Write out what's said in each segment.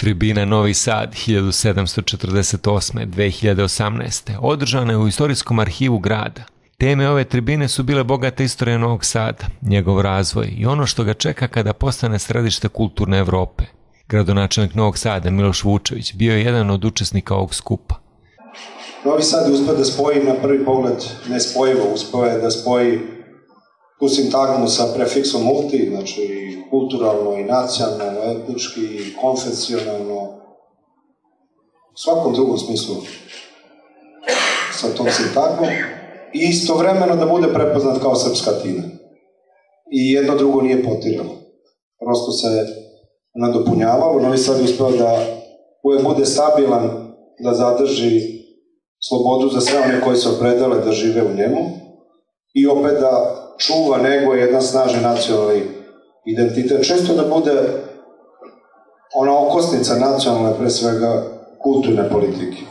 Tribina Novi Sad 1748-2018. održana je u istorijskom arhivu grada. Teme ove tribine su bile bogate istorije Novog Sada, njegov razvoj i ono što ga čeka kada postane središte kulturne Evrope. Gradonačelnik Novog Sada Miloš Vučević bio je jedan od učesnika ovog skupa. Novi Sad uspio da spoji na prvi pogled nespojivo, uspio je da spoji tu sintagmu sa prefiksom multi, znači kulturalno i nacionalno, etnički i konfesionalno, u svakom drugom smislu sa tom sintagmom i istovremeno da bude prepoznat kao srpska tina. I jedno drugo nije potirano. Prosto se nadopunjavalo. Novi Sad je uspeo da uvek bude stabilan, da zadrži slobodu za sve one koji se opredele da žive u njemu i opet da čuva nego jedan snažni nacionalni identitet. Često da bude ona okosnica nacionalne, pre svega, kulturne politike.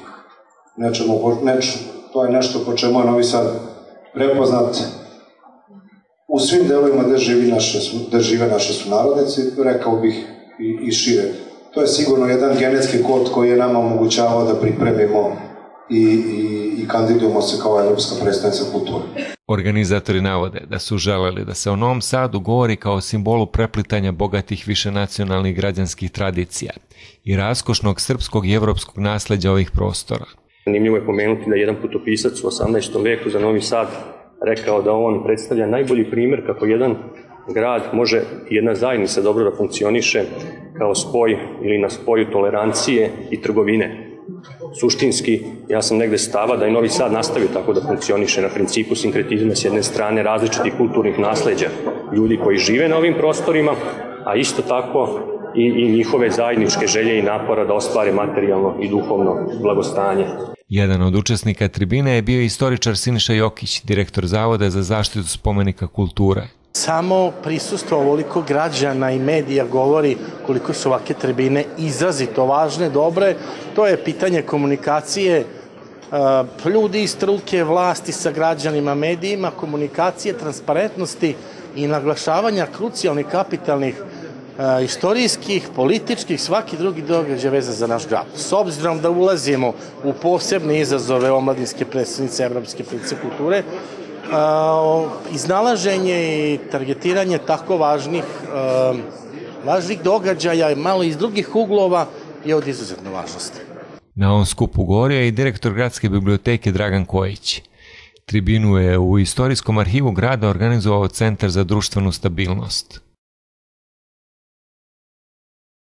Nečemo, neč, to je nešto po čemu je Novi Sad prepoznat u svim delovima gde, živi naše, gde žive naše sunarodnici, rekao bih i, i šire. To je sigurno jedan genetski kod koji je nama omogućavao da pripremimo i, i, i kandidujemo se kao evropska predstavnica kulture. Organizatori navode da su želeli da se o Novom Sadu govori kao simbolu preplitanja bogatih višenacionalnih građanskih tradicija i raskošnog srpskog i evropskog nasleđa ovih prostora. Zanimljivo je pomenuti da jedan putopisac u 18. veku za Novi Sad rekao da on predstavlja najbolji primer kako jedan grad može jedna zajednica dobro da funkcioniše kao spoj ili na spoju tolerancije i trgovine. Suštinski, ja sam negde stava da je Novi Sad nastavio tako da funkcioniše na principu sinkretizma s jedne strane različitih kulturnih nasleđa ljudi koji žive na ovim prostorima, a isto tako i, i njihove zajedničke želje i napora da ostvare materijalno i duhovno blagostanje. Jedan od učesnika tribine je bio istoričar Siniša Jokić, direktor Zavoda za zaštitu spomenika kulture. Samo prisustvo ovoliko građana i medija govori koliko su ovake tribine izrazito važne, dobre. To je pitanje komunikacije uh, ljudi iz struke, vlasti sa građanima, medijima, komunikacije, transparentnosti i naglašavanja krucijalnih kapitalnih uh, istorijskih, političkih, svaki drugi događaj veza za naš grad. S obzirom da ulazimo u posebne izazove omladinske predstavnice Evropske predstavnice kulture, iznalaženje i targetiranje tako važnih, važnih događaja, malo iz drugih uglova, je od izuzetno važnosti. Na ovom skupu govorio je i direktor gradske biblioteke Dragan Kojić. Tribinu je u istorijskom arhivu grada organizovao Centar za društvenu stabilnost.